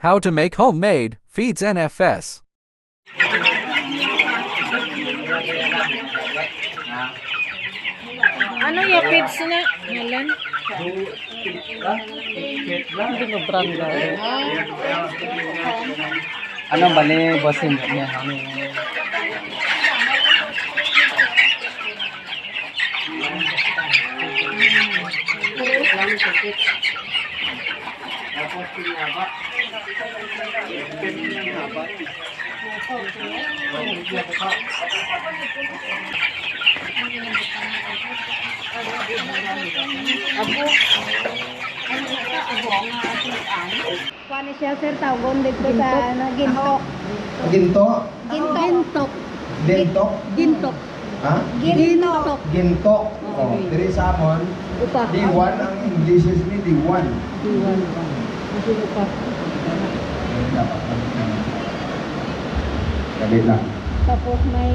How to make homemade feeds NFS. Ano yung feeds na? Ngalan? Hindi mo branda. Anong bali, bossing niya? Ano Kuha siya sir tawgon dito sa ano, gintok. Ginto? Gintok. Dentok? Gintok. Ha? Gintok. Ginto. Oh, diri sa amon, Upa. D1 ang English is ni D1. Diwan. Kasi upa. Kabit lang. Tapos may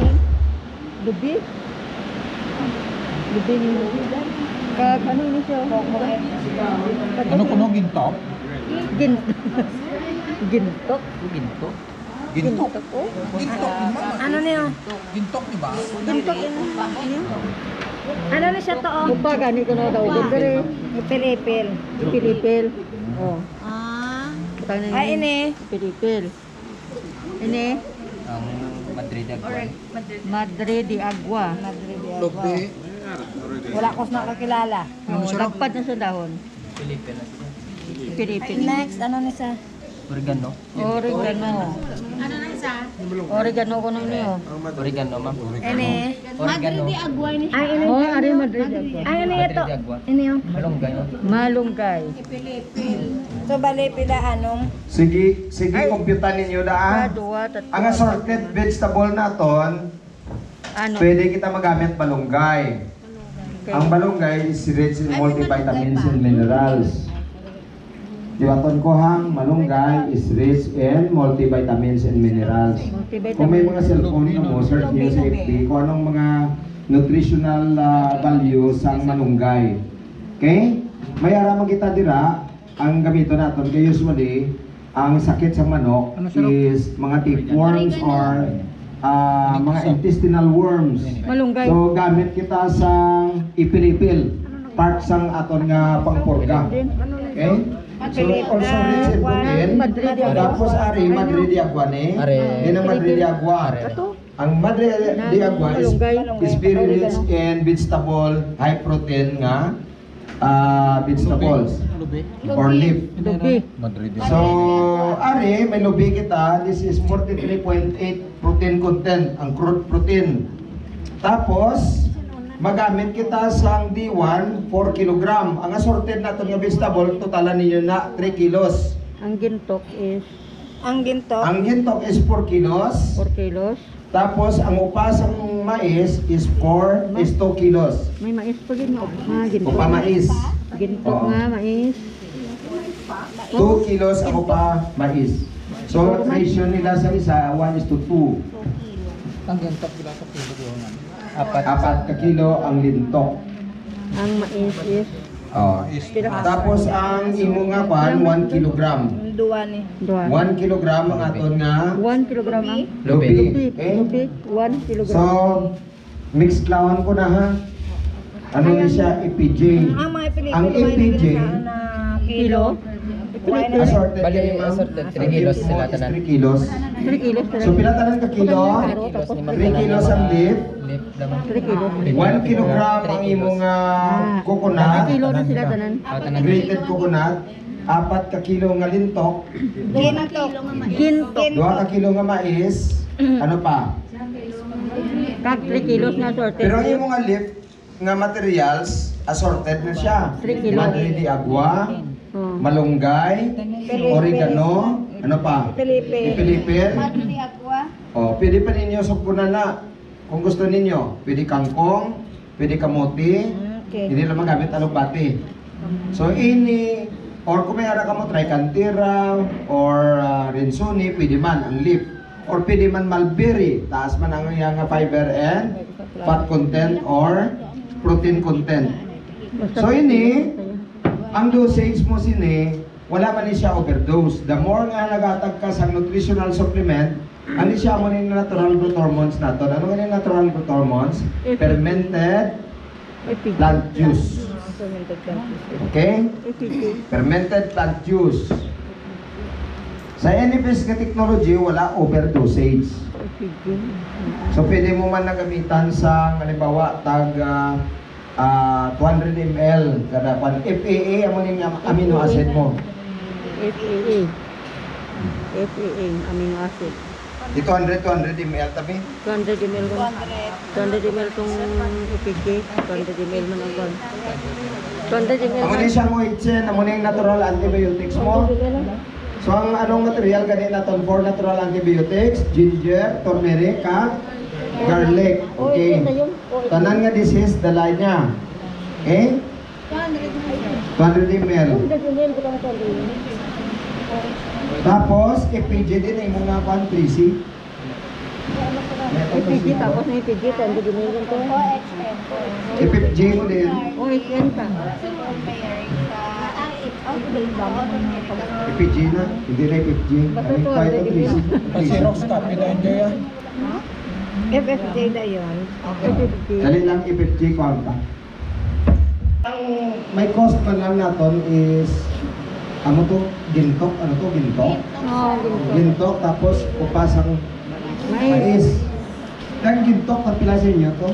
lubi. Lubi ni lubi. Kag ano ni siya? Ano kuno gintok? Gin. Gintok. Gintok? Gintok? Gintok. oh. Gintok ni mama. Ano niya? Gintok ni ba? Gintok yun. Ano na siya to? oh? Upa gani ko na daw. Dere. Ipilipil. Ipilipil. Oh. Ah. Ay ini. Ipilipil. Ini. Ang Madrid Agwan. Madre de Agua. Madre de Lobe. Wala ko na kakilala. Oh, lagpad na sa dahon. Pilipinas. Pilipin. Next, ano na sa? Oregano. Oregano. Isa? Oregano ko nung niyo. Oregano, ma'am. Ene. Oregano. Ay, ini. Oh, ari Madre de Agua. Ay, ini ito. Madrid. Ini yung. Malunggay, no? Malunggay. So, bali pila anong? Sige, sige computan ninyo daan. Dua, tatlo. Ang assorted vegetable naton, Ano? pwede kita magamit balunggay. Okay. Ang balunggay is rich in multivitamins and minerals. Diwaton ko hang malunggay is rich in multivitamins and minerals. Kung may mga cellphone mo, search niyo sa FB kung anong mga nutritional ah, values ang malunggay. Okay? May araman kita dira, ang gamito naton kay usually ang sakit sa manok is mga tapeworms or ah, mga intestinal worms. Malunggay. So gamit kita sa ipilipil, part sang aton nga pangpurga. Okay? So also rich in protein. Tapos ari Madrid de Agua ni. Ang Madrid de Agua. Ang Madrid de Agua is, is very rich in vegetable, high protein nga ah, vegetables or leaf. So, ari, may lubi kita. This is 43.8 protein content, ang crude protein. Tapos, magamit kita sa D1, 4 kg. Ang assorted natin nga vegetable, totalan ninyo na 3 kilos. Ang gintok is Ang ginto. Ang gintok is 4 kilos. 4 kilos. Tapos, ang upasang mais is 4 is 2 kilos. May mais pa din nga. Ah, gintok. Upa mais. Gintok Oo. nga, mais. 2 kilos ang upa mais. So, ratio nila sa isa, 1 is to 2. Ang gintok pila sa kilo. Apat. apat ka kilo ang lintok. Ang mais is Oh. Tapos ang imo nga pan 1 kilogram. Duwa ni. 2. 1 kilogram ang aton nga 1 kilogram ang lubi. Okay? Lubi. 1 kilogram. So mix klawan ko na ha. Ano ni siya EPJ? Ang mga Pilipino Ang EPJ nila sa na assorted Bali, kay ma'am. assorted, 3 kilos Ang sila is tanan. 3 kilos. 3 kilos. So pila tanan ka kilo? Pero tapos 3 kilos ang. Lip naman. 3 kilos. 1 kilogram ang imong nga Ah, coconut. kilo na sila tanan. Ah, tanan. Grated coconut. Apat ka kilo nga lintok. Ginto. Gintok. Duha ka kilo nga mais. Ano pa? Kag 3 kilos nga sorted. Pero ang imong nga nga materials assorted na siya. Three kilo. Madre de agua, Oh. malunggay, oregano, ano pa? Pilipin. Ipilipin. Oh, pwede pa ninyo supunan na. Kung gusto ninyo, pwede kangkong, pwede kamuti, Okay. hindi lang magamit alugbati. So ini or kung may ara ka mo tricantera or uh, rinsuni, pwede man ang leaf. Or pwede man mulberry, taas man ang iyang nga fiber and fat content or protein content. So ini, ang dosage mo sini wala man ni siya overdose. The more nga nagatag ka sa nutritional supplement, ano siya mo ni natural growth hormones nato? Ano nga natural growth hormones? Fermented plant juice. Okay? Fermented plant juice. Sa NFS ka technology, wala overdosage. So, pwede mo man nagamitan sa, halimbawa, tag ah, ah, 200 ml kada pan FAA amo ning amino acid mo. FAA. FAA, amino acid. Di 200 200 ml tabi. 200 ml ko. 200 ml kung IPG. 200 ml man ang kon. 200 ml Amo ni siya mo itchen, amo ning natural antibiotics mo. So ang anong material gani naton for natural antibiotics, ginger, turmeric, ka, garlic. Okay. Tanan nga disease dala niya. Okay? 200 ml. Tapos, FPG din ay mga pan 3C. IPG tapos na IPG. 200 ml ko. FPG mo din. O, 80. FPG na. Hindi na FPG. Ano yung kahit ang 3C. Pag Xerox copy na enjoy ah. FFJ na yun. FFG. Dali lang FPG kwarta. Ang may cost pa lang naton is ano to? Gintok? Ano to? Gintok? Oo, ganito. Gintok tapos upasang Mais. mais. Ang gintok na pila sa inyo to?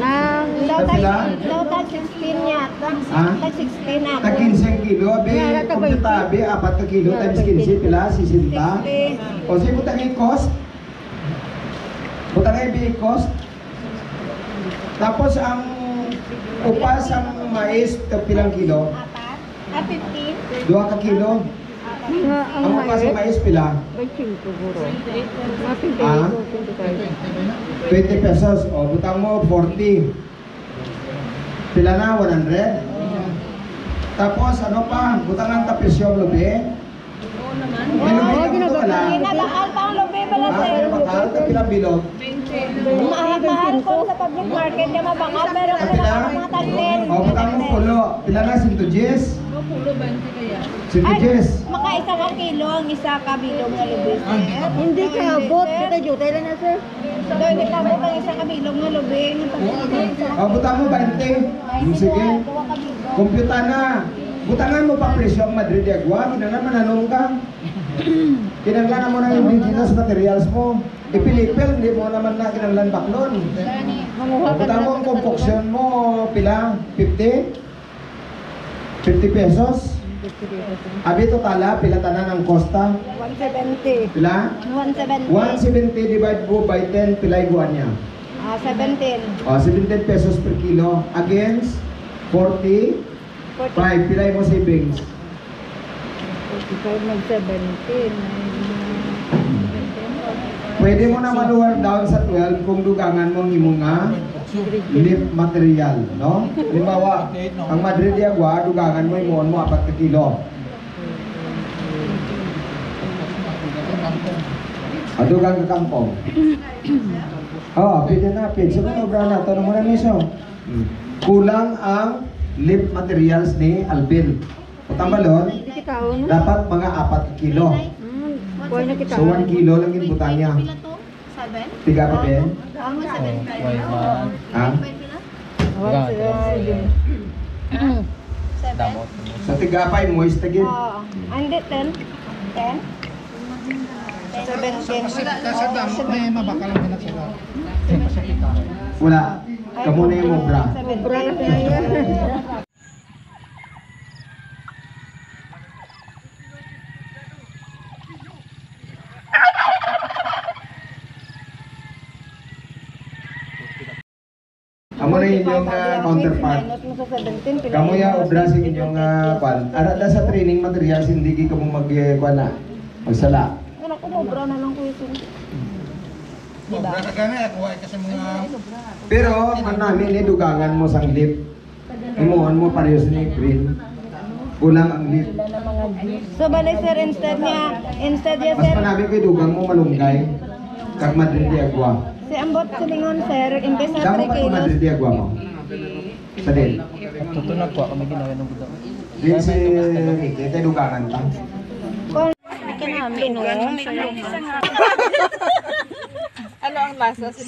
Nang Kapila? tag daw tag 16 yata. Ha? Tag 16 ako. Tag 15 kilo, be, kung tabi, apat ka kilo times 15, pila, 60. 60. O sige, butang yung cost. Butang yung cost. Tapos ang upas ang mais, pilang kilo? Apat? Ah, 15? Dua ka kilo. ang Ang upas ng mais. pila? 25 siguro. Ah? 25. 20 pesos. O, butang mo, 40. Pila na, 100. Tapos, ano pa, butang ang. May lubi Oo, ginagawa. wala. Kinabakal pa ang lobe pala Ah, sir. pero bakal, kapilang bilog. Mahal ko sa public market ka mabakal pero kung Kapila? mga tag 10. O, mo pulo. Pila na, 110. Ay, 110. maka isa ka kilo ang isa ka bilog na sir. Hindi ka abot. Kita jutay lang na sir. So, hindi ka abot ang isa ka bilog na lobe. O, butang mo 20. Hmm, Sige. Ka. Kompyuta na. Butangan mo pa presyo ang Madrid Agua. Kinanglan mananong ka. Kinanglan mo na yung indigenous materials mo. Ipilipil, hindi mo naman na kinanglan baklon. Manguha ka Butang mo ang concoction mo, pila? 50? 50 pesos? Abi totala, pila tanan ang costa? 170. Pila? 170. 170 divide po by 10, pila iguan niya. Ah, 17. O, 17 pesos per kilo. Against 40, 5, pila mo savings. 45 mag 17. Pwede mo na maluwar down sa 12 kung dugangan mo ang imo nga leaf material, no? Halimbawa, ang Madrid de Agua, dugangan mo imo mo 4 ka kilo. O, dugang ka kampong. Oo, pwede na, pwede. So, ano bra na? Tanong mo na miso. Kulang ang leaf materials ni Alvin. O tambalon, Hindi kita dapat mga 4 ka kilo. Kuha na kita. So, 1 kilo lang yung butang niya. Tiga pa din? Why man? Ha? Wala sila. Damot. Sa tigapay mo is tagin. Oo. Hindi, 10. 10? 17. Kasi damo, may mabakal ang pinasira. Wala. Kamu na yung mobra. Sobra na sila. Na inyong uh, counterpart. Minus mo sa 17. pila Kamu ya yun? obra sa inyong uh, kwan. Ara da sa training materials hindi gi kamo mag uh, kwan na. Magsala. Ano ko, mobra na lang ko yun. Diba? Pero man namin ni dugangan mo sang lip. Imuhan mo parehas ni green. Kulang ang lip. So, bali sir, instead niya, instead niya Mas sir, manami ko dugang mo malunggay. Kag Madrid de Agua. Si ambot silingon sir, imbes na Damo 3 pa kilos. Madrid de Agua mo. Sa din. Tutunag ko, kami ginawa ng budak. Din si kay dugangan ta.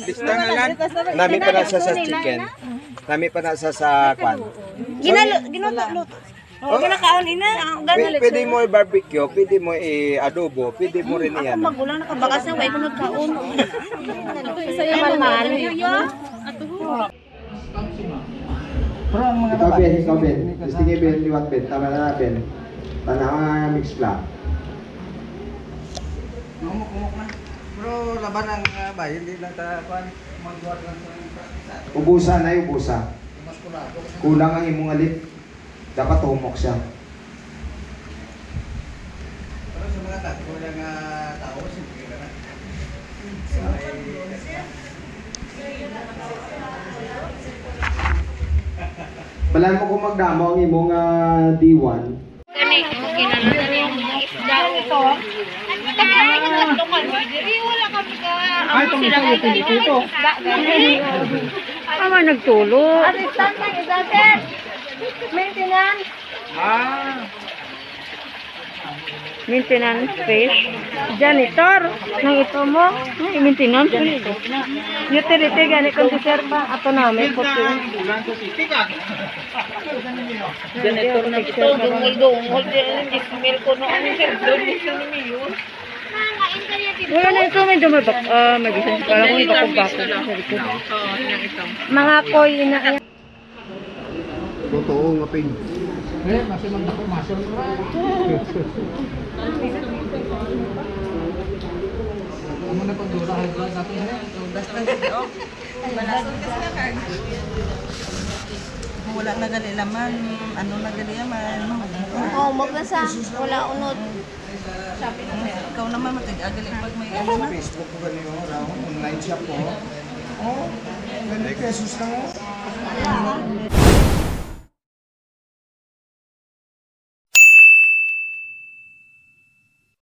Lista nga lang. Nami pa nasa sa chicken. Nami pa nasa sa kwan. Ginalo, ginuto-luto. Oh, ginakaon ina, ang P- Pwede mo i-barbecue, pwede mo i-adobo, pwede mo rin yan. magulang nakabakas na way kunod kaon. Saya man Ikaw Ben, ikaw Ben. Gusto niya Ben, liwat Ben. Tama na Ben. Tanawa mix flat. Kumuk-kumuk na. Bro, laban ang uh, bayan, hindi lang ta, kuan, magbuhat lang sa Ubusa na ubusa. Kulang ang imong alit. Dapat tumok siya. Pero sa mga tatlo ng uh, tao, sige ka na. Balan mo kung magdamo ang imong ah, D1. Ay, itong isa yung pinipito. Tama nagtulo. Assistant ng isa, sir. Maintenance. Maintenance fish. Janitor. Nang ito mo. Ay, maintenance. Utility gani kung pa. Ato namin po siya. Janitor na ito. Dungol-dungol. Dismil ko noon. Dismil niyo. Wala na ito. May dumabak. Ah, may bisan si Kala kung likod. Mga koy na Totoo nga pin. Eh, masih magdako, masir mo na. Amo na pagdura high blood natin eh. wala na gali laman, ano na gali yaman. Oh, mog na sa. Wala unod. Ikaw naman matig-agali pag may ano na. Facebook ko ganito, raw, online shop ko. Oh, 20 pesos lang oh.